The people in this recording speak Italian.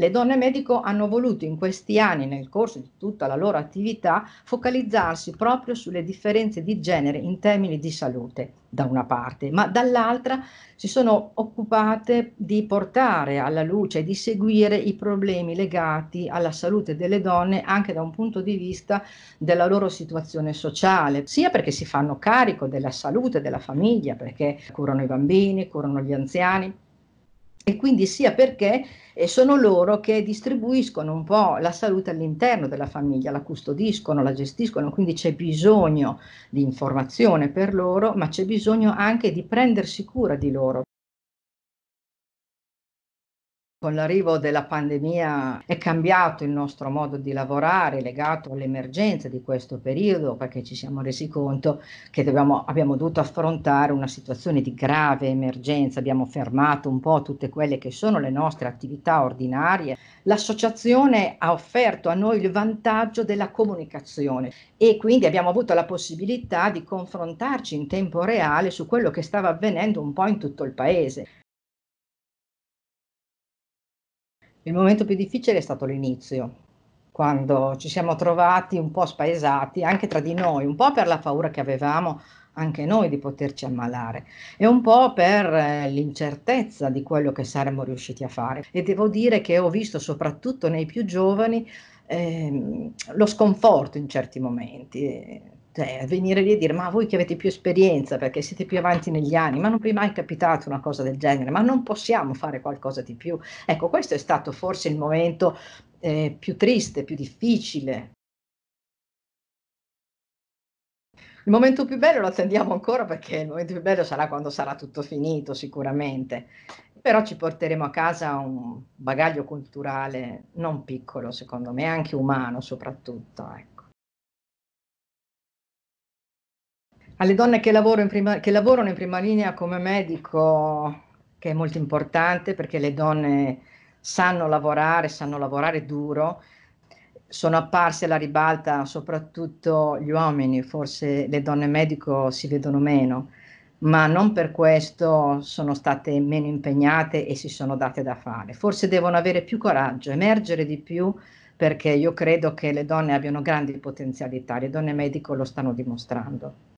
Le donne medico hanno voluto in questi anni, nel corso di tutta la loro attività, focalizzarsi proprio sulle differenze di genere in termini di salute, da una parte, ma dall'altra si sono occupate di portare alla luce e di seguire i problemi legati alla salute delle donne anche da un punto di vista della loro situazione sociale, sia perché si fanno carico della salute della famiglia, perché curano i bambini, curano gli anziani, e quindi sia perché eh, sono loro che distribuiscono un po' la salute all'interno della famiglia, la custodiscono, la gestiscono, quindi c'è bisogno di informazione per loro, ma c'è bisogno anche di prendersi cura di loro. Con l'arrivo della pandemia è cambiato il nostro modo di lavorare legato alle emergenze di questo periodo perché ci siamo resi conto che dobbiamo, abbiamo dovuto affrontare una situazione di grave emergenza, abbiamo fermato un po' tutte quelle che sono le nostre attività ordinarie. L'associazione ha offerto a noi il vantaggio della comunicazione e quindi abbiamo avuto la possibilità di confrontarci in tempo reale su quello che stava avvenendo un po' in tutto il paese. Il momento più difficile è stato l'inizio, quando ci siamo trovati un po' spaesati anche tra di noi, un po' per la paura che avevamo anche noi di poterci ammalare e un po' per eh, l'incertezza di quello che saremmo riusciti a fare. E devo dire che ho visto soprattutto nei più giovani ehm, lo sconforto in certi momenti cioè, venire lì e dire, ma voi che avete più esperienza perché siete più avanti negli anni, ma non vi è mai capitato una cosa del genere, ma non possiamo fare qualcosa di più. Ecco, questo è stato forse il momento eh, più triste, più difficile. Il momento più bello lo attendiamo ancora perché il momento più bello sarà quando sarà tutto finito, sicuramente. Però ci porteremo a casa un bagaglio culturale non piccolo, secondo me, anche umano soprattutto. Ecco. Alle donne che, lavoro prima, che lavorano in prima linea come medico, che è molto importante perché le donne sanno lavorare, sanno lavorare duro, sono apparse alla ribalta soprattutto gli uomini, forse le donne medico si vedono meno, ma non per questo sono state meno impegnate e si sono date da fare. Forse devono avere più coraggio, emergere di più, perché io credo che le donne abbiano grandi potenzialità, le donne medico lo stanno dimostrando.